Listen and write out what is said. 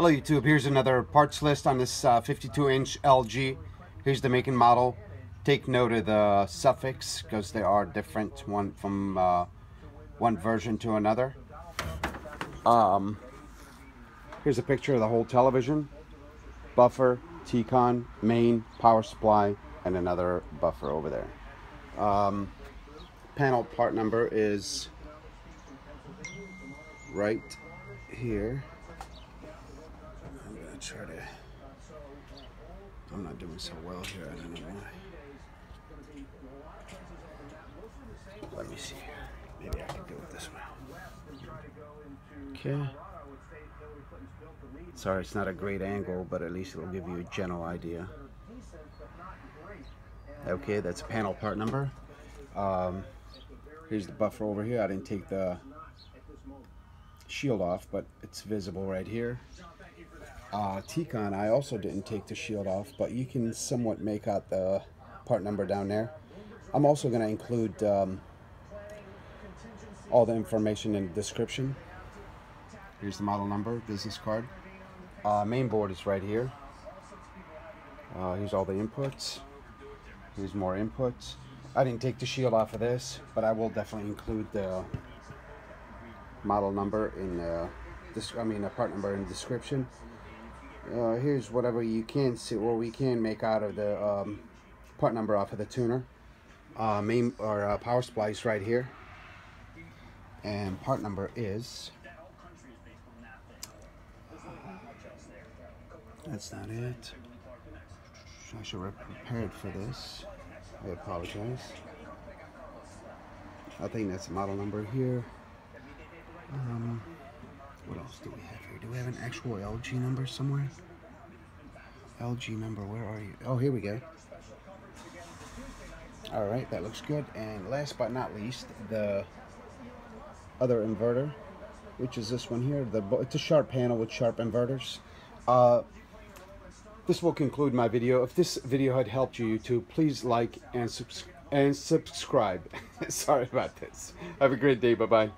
Hello YouTube, here's another parts list on this 52-inch uh, LG. Here's the making model. Take note of the suffix because they are different one from uh, one version to another. Um, here's a picture of the whole television. Buffer, T-Con, main, power supply, and another buffer over there. Um, panel part number is right here try to. I'm not doing so well here. I don't know why. Let me see. Maybe I can do it this way. Okay. Sorry, it's not a great angle, but at least it'll give you a general idea. Okay, that's a panel part number. Um, here's the buffer over here. I didn't take the shield off, but it's visible right here uh, T-Con, I also didn't take the shield off, but you can somewhat make out the part number down there. I'm also going to include um, all the information in the description. Here's the model number, business card. Uh, main board is right here. Uh, here's all the inputs. Here's more inputs. I didn't take the shield off of this, but I will definitely include the model number in the, I mean, the part number in the description uh, here's whatever you can see what we can make out of the um, part number off of the tuner. Uh, main or uh, power supply right here. And part number is that's not it. I should have prepared for this. I apologize. I think that's the model number here. Um, what else do we have here? Do we have an actual LG number somewhere? LG number, where are you? Oh, here we go. All right, that looks good. And last but not least, the other inverter, which is this one here. The It's a Sharp panel with Sharp inverters. Uh, this will conclude my video. If this video had helped you, YouTube, please like and, subs and subscribe. Sorry about this. Have a great day. Bye-bye.